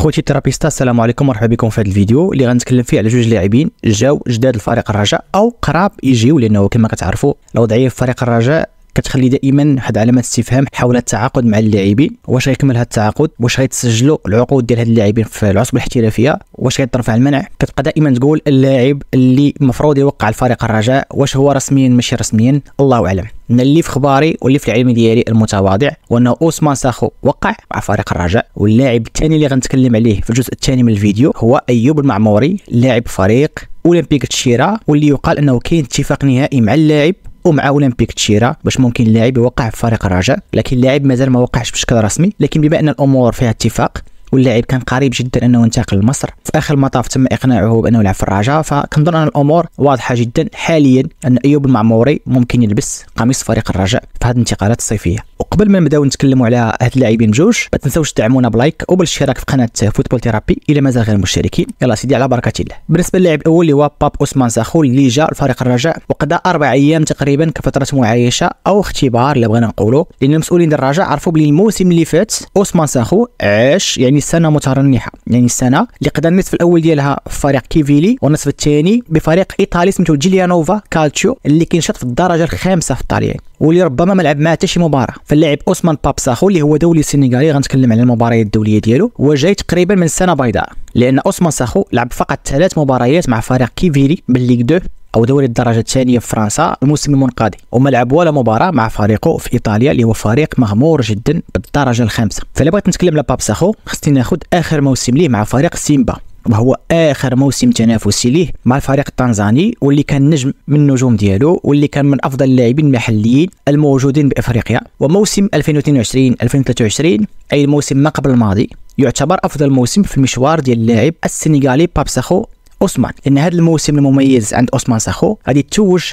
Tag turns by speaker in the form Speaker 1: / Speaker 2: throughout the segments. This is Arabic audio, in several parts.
Speaker 1: خوتي الترابيستا السلام عليكم مرحبا بكم في هذا الفيديو اللي غنتكلم فيه على جوج لاعبين جاو جداد الفريق الرجاء أو قراب يجيو لأنه كما كتعرفوا الوضعية في فريق الرجاء كتخلي دائما واحد علامة استفهام حول التعاقد مع اللاعبين. واش غيكمل هذا التعاقد؟ واش غيتسجلوا العقود ديال هاد اللاعبين في العصبة الاحترافية؟ واش غيترفع المنع؟ كتبقى دائما تقول اللاعب اللي المفروض يوقع الفريق الرجاء واش هو رسميا ماشي رسميا؟ الله أعلم. من اللي في خباري واللي في العلم ديالي المتواضع وأنه أوسمان ساخو وقع مع فريق الرجاء واللاعب الثاني اللي غنتكلم عليه في الجزء الثاني من الفيديو هو أيوب المعموري لاعب فريق أولمبيك الدشيرة واللي يقال أنه كاين اتفاق نهائي مع اللاعب ومع أولمبيك الدشيرة باش ممكن اللاعب يوقع في فريق الرجاء لكن اللاعب مازال ما وقعش بشكل رسمي لكن بما أن الأمور فيها اتفاق واللاعب كان قريب جدا أنه ينتقل لمصر. في آخر المطاف تم إقناعه بأنه يلعب في الرجاء فكنظن أن الأمور واضحة جدا حاليا أن أيوب المعموري ممكن يلبس قميص فريق الرجاء في هذه الانتقالات الصيفية. وقبل ما نبداو نتكلموا على هاد اللاعبين بجوج ما تنساوش تدعمونا ب like وبالاشتراك في قناة فوتبول ثيرابي إلى مازال غير مشتركين. يلا سيدي على بركة الله. بالنسبة للاعب الأول اللي هو باب أوسمان ساخو اللي جا لفريق الرجاء وقضى أربع أيام تقريبا كفترة معايشة أو اختبار اللي بغينا نقولوا. لأن المسؤولين ديال الرجاء عرفوا بلي الموسم اللي فات أوسمان ساخو عاش يعني سنة مترنحة. يعني السنة اللي قضى النصف الأول ديالها في فريق كيفيلي والنصف الثاني بفريق إيطالي سميتو جيليانوفا كالتشيو اللي كينشط في الدرجة الخامسة في الطاليان واللي ربما ما لعب معاه حتى شي مباراة. فاللاعب أوسمان بابساخو اللي هو دولي سينيغالي غنتكلم على المباريات الدولية ديالو. هو جاي تقريبا من سنة بيضاء لأن أوسمان ساخو لعب فقط ثلاث مباريات مع فريق كيفيلي بال Ligue 2 أو دوري الدرجة الثانية في فرنسا الموسم المنقضي وما لعب ولا مباراة مع فريقه في إيطاليا اللي هو فريق مغمور جدا بالدرجة الخامسة. فلا بغيت نتكلم على بابساخو خصني ناخذ آخر موسم ليه مع فريق سيمبا. وهو آخر موسم تنافسي ليه مع الفريق التنزاني واللي كان نجم من النجوم ديالو واللي كان من أفضل اللاعبين المحليين الموجودين بأفريقيا. وموسم 2022 2023 أي الموسم ما قبل الماضي يعتبر أفضل موسم في المشوار ديال اللاعب السنغالي بابساخو اوسمان لأن هذا الموسم المميز عند اوسمان ساخو غادي تتوج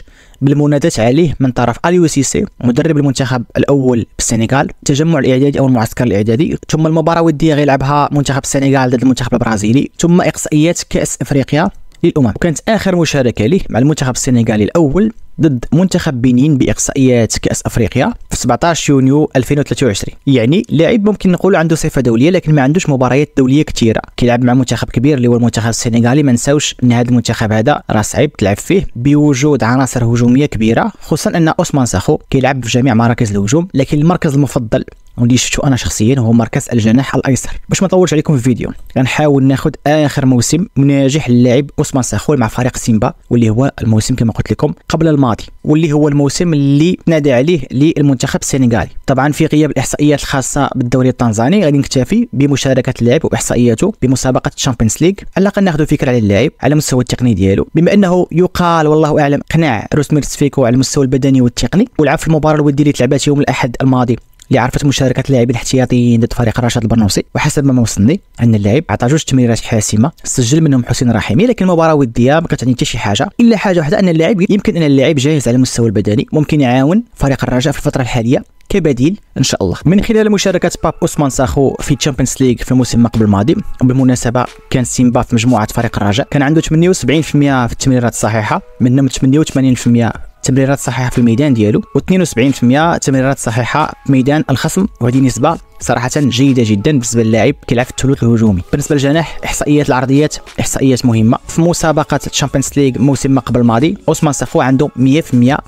Speaker 1: بالمناداة عليه من طرف أليو سي سي مدرب المنتخب الأول بالسنغال التجمع الإعدادي أو المعسكر الإعدادي ثم المباراة الودية غيلعبها منتخب السنغال ضد المنتخب البرازيلي ثم إقصائيات كأس إفريقيا للأمم. وكانت آخر مشاركة ليه مع المنتخب السنغالي الأول ضد منتخب بنين باقصائيات كأس أفريقيا في 17 يونيو 2023 يعني لاعب ممكن نقول عنده صفة دولية لكن ما عندوش مباريات دولية كثيره كيلعب مع منتخب كبير اللي هو المنتخب السنغالي ما نساوش ان هذا المنتخب هذا. راه صعيب تلعب فيه بوجود عناصر هجومية كبيرة خصوصا أن أوسمان ساخو كيلعب في جميع مراكز الهجوم لكن المركز المفضل واللي شفتو أنا شخصيا هو مركز الجناح الأيسر. باش ما نطولش عليكم في الفيديو غنحاول ناخذ آخر موسم ناجح للاعب أوسمان ساخو مع فريق سيمبا واللي هو الموسم كما قلت لكم قبل الماضي واللي هو الموسم اللي نادى عليه للمنتخب السنغالي. طبعا في غياب الإحصائيات الخاصة بالدوري التنزاني غادي نكتفي بمشاركة اللاعب وإحصائياته بمسابقة ال Champions League على الأقل ناخذ فكرة على اللاعب على المستوى التقني ديالو. بما أنه يقال والله أعلم قنع روسمير سفيكو على المستوى البدني والتقني ولعب في المباراة الودية اللي تلعبات يوم الأحد الماضي اللي عرفت مشاركة اللاعبين الاحتياطيين ضد فريق رشاد البرنوصي وحسب ما وصلني أن اللاعب عطى جوج تمريرات حاسمة. سجل منهم حسين رحيمي لكن المباراة ودية ما كتعني حتى شي حاجة. إلا حاجة واحدة أن اللاعب يمكن أن اللاعب جاهز على المستوى البدني. ممكن يعاون فريق الرجاء في الفترة الحالية. كبديل إن شاء الله. من خلال مشاركة باب أوسمان ساخو في Champions League في الموسم ما قبل الماضي وبالمناسبه كان سيمبا في مجموعة فريق الرجاء كان عنده 78% في التمريرات الصحيحة منهم 88% تمريرات صحيحة في الميدان ديالو و72% تمريرات صحيحة في ميدان الخصم وهذه نسبة صراحة جيدة جدا بالنسبة للاعب كيلعب في الثلث الهجومي. بالنسبة للجناح إحصائيات العرضيات إحصائيات مهمة. في مسابقة ال Champions League الموسم ما قبل الماضي اوسمان ساخو عنده 100%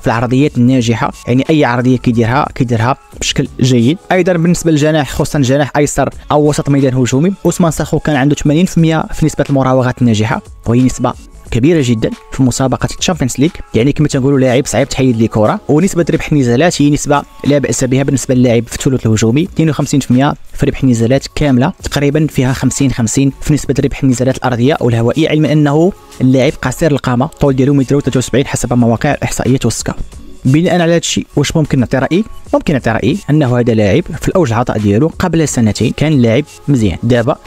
Speaker 1: في العرضيات الناجحة. يعني أي عرضية كيديرها كيديرها بشكل جيد. أيضا بالنسبة للجناح خصوصا جناح أيسر أو وسط ميدان هجومي. اوسمان ساخو كان عنده 80% في نسبة المراوغات الناجحة وهي نسبة كبيرة جدا في مسابقة ال Champions League يعني كما تنقولوا لاعب صعيب تحيد ليه كره ونسبة ربح النزالات هي نسبة لا بأس بها بالنسبة للاعب في الثلث الهجومي. 52% في ربح النزالات كاملة تقريبا فيها 50 50 في نسبة ربح النزالات الأرضية والهوائية علما أنه اللاعب قصير القامة. طول ديالو متر 73 حسب مواقع الاحصائيات والسكا بناء على هذا الشيء واش ممكن نعطي رأيي؟ ممكن نعطي رأيي أنه هذا لاعب في الأوج العطاء ديالو قبل سنتين كان لاعب مزيان. دابا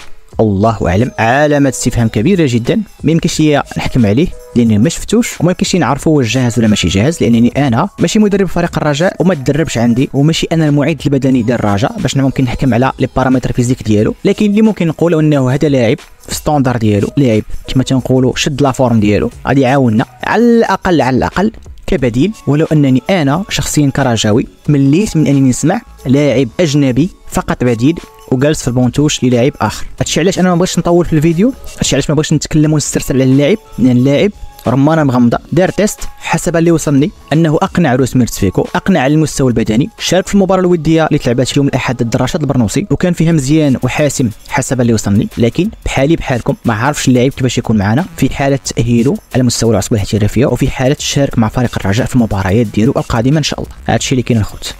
Speaker 1: الله اعلم علامه استفهام كبيره جدا. ما يمكنش ليا نحكم عليه لاني ما شفتوش وما يمكنش نعرفوا واش جاهز ولا ماشي جاهز لأنني أنا ماشي مدرب فريق الرجاء وما تدربش عندي وماشي أنا المعد البدني ديال الرجاء باش ممكن نحكم على les paramètres physiques ديالو. لكن اللي ممكن نقولوا إنه هذا لاعب في standard ديالو لاعب كما تنقولوا شد la forme ديالو غادي يعاوننا على الأقل على الأقل كبديل. ولو أنني أنا شخصيا كرجاوي مليت من أنني نسمع لاعب أجنبي فقط بديل وجالس في ال banc de touche للاعب آخر. هادشي علاش أنا ما بغيتش نطول في الفيديو؟ هادشي علاش ما بغيتش نتكلم ونسترسل على اللاعب لأن اللاعب رمانه مغمضه دار test حسب اللي وصلني أنه أقنع روسمير تسفيكو أقنع على المستوى البدني شارك في المباراة الودية اللي تلعبات يوم الأحد ضد رشاد البرنوسي وكان فيها مزيان وحاسم حسب اللي وصلني لكن بحالي بحالكم ما عارفش اللاعب كيفاش يكون معنا في حالة تأهيله على مستوى العصبه الاحترافية وفي حالة الشارك مع فريق الرجاء في المباريات ديالو القادمة إن شاء الله. هادشي اللي كاين الخوت.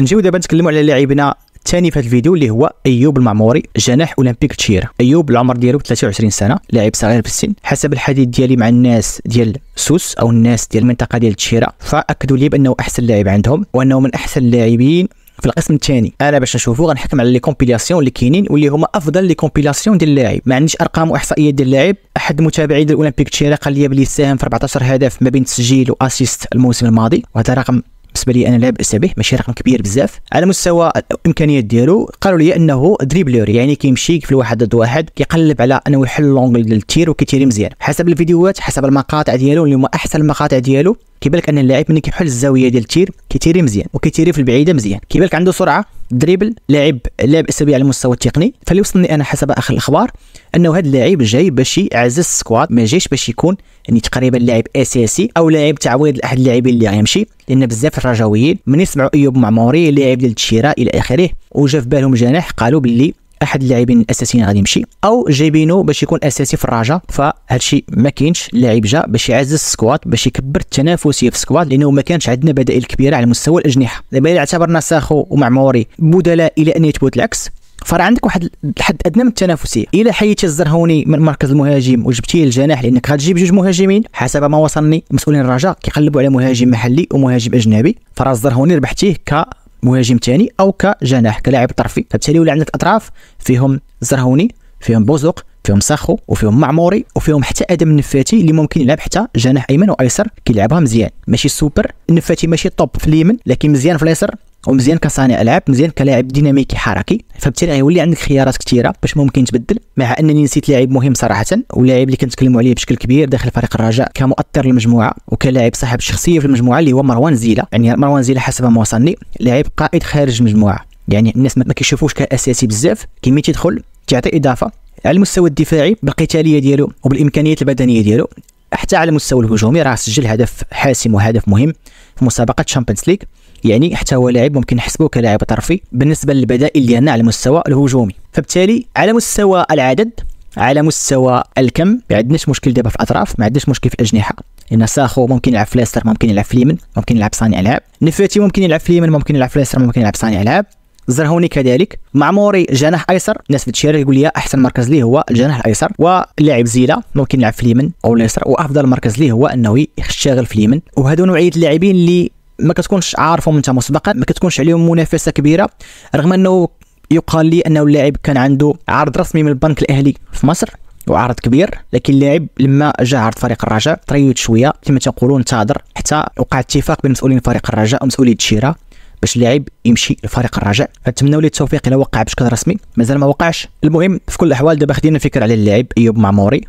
Speaker 1: نجيو دابا نتكلموا على لاعبنا الثاني في هذا الفيديو اللي هو أيوب المعموري جناح أولمبيك الدشيرة أيوب العمر ديالو 23 سنة لاعب صغير في السن. حسب الحديث ديالي مع الناس ديال سوس أو الناس ديال المنطقة ديال الدشيرة فأكدوا لي بأنه أحسن لاعب عندهم وأنه من أحسن اللاعبين في القسم الثاني أنا باش نشوفوا غنحكم على les compilations اللي كاينين واللي هما أفضل les compilations ديال اللاعب. ما عنديش أرقام واحصائيات ديال اللاعب. أحد المتابعين ديال الاولمبيك الدشيرة قال لي بلي ساهم في 14 هدف ما بين تسجيل و assist الموسم الماضي وهذا رقم بالنسبة لي أنا لا باس به ماشي رقم كبير بزاف. على مستوى الامكانيات ديالو قالوا لي إنه dribbleur يعني كيمشي في الواحد ضد واحد كيقلب على أنه يحل l'angle ديال ال tir وكيتيري مزيان. حسب الفيديوهات حسب المقاطع ديالو اللي هما أحسن المقاطع ديالو كيبان لك أن اللاعب ملي كيحل الزاوية ديال ال tir كيتيري مزيان وكيتيري في البعيدة مزيان. كيبان لك عنده سرعة dribble لاعب لا باس به على المستوى التقني. فاللي وصلني أنا حسب آخر الأخبار أنه هذا اللاعب جاي باش يعزز ال squad ما جايش باش يكون يعني تقريبا لاعب أساسي أو لاعب تعويض لأحد اللاعبين اللي غيمشي لأن بزاف الرجاويين من يسمعوا أيوب معموري لاعب ديال الدشيرة إلى آخره وجا في بالهم جناح قالوا باللي أحد اللاعبين الأساسيين غادي يمشي أو جايبينو باش يكون أساسي في الرجاء فهادشي ما كاينش. اللاعب جا باش يعزز ال squad باش يكبر التنافسية في ال squad لأنه ما كانش عندنا بدائل كبيرة على مستوى الأجنحة. دابا إلا اعتبرنا ساخو ومعموري بدلاء إلى ان يثبت العكس فراه عندك واحد الحد أدنى من التنافسية. إلا حيدتي الزرهوني من مركز المهاجم وجبتيه الجناح لأنك غتجيب جوج مهاجمين حسب ما وصلني مسؤولين الرجاء كيقلبوا على مهاجم محلي ومهاجم أجنبي. فراه الزرهوني ربحتيه ك مهاجم ثاني أو كجناح كلاعب طرفي. فبالتالي ولا عندك أطراف فيهم زرهوني فيهم بوزوق فيهم ساخو وفيهم معموري وفيهم حتى آدم النفاتي اللي ممكن يلعب حتى جناح أيمن وأيسر كيلعبها مزيان. ماشي سوبر النفاتي ماشي توب في اليمين لكن مزيان في اليسر ومزيان كصانع ألعاب مزيان كلاعب ديناميكي حركي. فبالتالي غيولي عندك خيارات كثيره باش ممكن تبدل مع أنني نسيت لاعب مهم صراحة. ولاعب اللي كنتكلموا عليه بشكل كبير داخل فريق الرجاء كمؤثر للمجموعة وكلاعب صاحب شخصية في المجموعة اللي هو مروان زيلة. يعني مروان زيلة حسب ما وصلني لاعب قائد خارج المجموعة. يعني الناس ما كيشوفوش كأساسي بزاف. كيمي تيدخل تعطي إضافة على المستوى الدفاعي بالقتالية ديالو وبالإمكانيات البدنية ديالو حتى على المستوى الهجومي. راه سجل هدف حاسم وهدف مهم. في مسابقة Champions League يعني حتى هو لاعب ممكن نحسبه كلاعب طرفي بالنسبة للبدائل ديالنا على المستوى الهجومي. فبالتالي على مستوى العدد على مستوى الكم ما عندناش مشكل دابا في الأطراف ما عندناش مشكل في الأجنحة. لأن ساخو ممكن يلعب في ليسر ممكن يلعب في اليمين ممكن يلعب صانع ألعاب. نفاتي ممكن يلعب في اليمين ممكن يلعب في ليسر ممكن يلعب صانع ألعاب. زرهوني كذلك. معموري جناح أيسر. الناس في التشير يقول لي أحسن مركز ليه هو الجناح الأيسر. واللاعب زيلا ممكن يلعب في اليمين أو اليسر وأفضل مركز ليه هو انه يشتغل في اليمين وهذو نوعية اللاعبين اللي ما كتكونش عارفهم انت مسبقا ما كتكونش عليهم منافسة كبيرة. رغم أنه يقال لي أنه اللاعب كان عنده عرض رسمي من البنك الأهلي في مصر. وعرض كبير. لكن اللاعب لما جاء عرض فريق الرجاء تريد شوية. كما تنقولوا انتظر حتى وقع اتفاق بين مسؤولين فريق الرجاء ومسؤولي الشراء باش اللاعب يمشي لفريق الرجاء. نتمنوا ليه التوفيق إلى وقع بشكل رسمي. مازال ما وقعش. المهم في كل الأحوال دابا خدينا فكره على اللاعب أيوب معموري.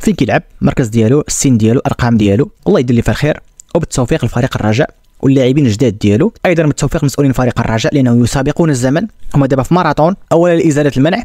Speaker 1: فين كيلعب؟ المركز ديالو السن ديالو الأرقام ديالو. الله يدير ليه في الخير. وبالتوفيق لفريق الرجاء واللاعبين الجداد ديالو. أيضا بالتوفيق مسؤولين فريق الرجاء لأنه يسابقون الزمن. هما دابا في ماراثون. اولا لإزالة المنع.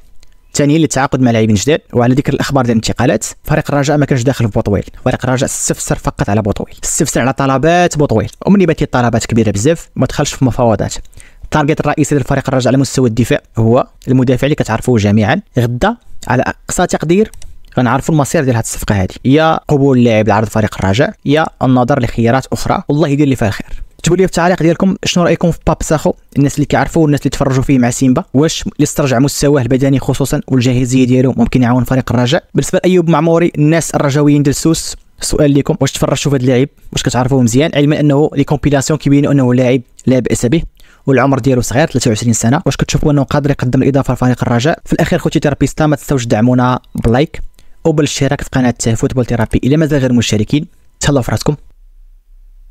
Speaker 1: ثانيا للتعاقد مع لاعبين جداد وعلى ذكر الأخبار ديال الانتقالات فريق الرجاء ما كانش داخل في بوطويل فريق الرجاء استفسر فقط على بوطويل استفسر على طلبات بوطويل ومن بات الطلبات كبيرة بزاف ما دخلش في مفاوضات. ال target الرئيسي ديال فريق الرجاء على مستوى الدفاع هو المدافع اللي كتعرفوه جميعا غدا على أقصى تقدير غنعرفوا المصير ديال هذه الصفقة هذه يا قبول اللاعب لعرض فريق الرجاء يا النظر لخيارات أخرى. والله يدير اللي فيها الخير. كتبوا لي في التعليق ديالكم شنو رأيكم في باب ساخو؟ الناس اللي كيعرفوا والناس اللي تفرجوا فيه مع سيمبا. واش يسترجع مستواه البدني خصوصا والجاهزية ديالو ممكن يعاون فريق الرجاء؟ بالنسبة لأيوب معموري الناس الرجاويين ديال السوس السؤال لكم واش تفرجتوا في هذا اللاعب واش كتعرفوه مزيان؟ علما أنه les compilations كيبينوا أنه لاعب لا باس به والعمر ديالو صغير 23 سنة. واش كتشوفوا أنه قادر يقدم الإضافة لفريق الرجاء؟ في الأخير خوتي تيرابيستا ما تنساوش تدعمونا ب like. وبالاشتراك في قناة Football Thérapie. الا مازال غير مشتركين. تهلاو في راسكم.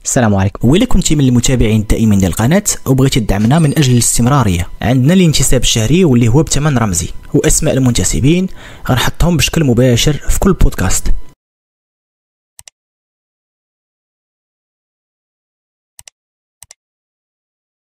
Speaker 1: السلام عليكم. وإلا كنتي من المتابعين الدائمين ديال القناة وبغيتي تدعمنا من أجل الاستمرارية. عندنا الانتساب الشهري واللي هو بثمن رمزي. وأسماء المنتسبين غنحطهم بشكل مباشر في كل بودكاست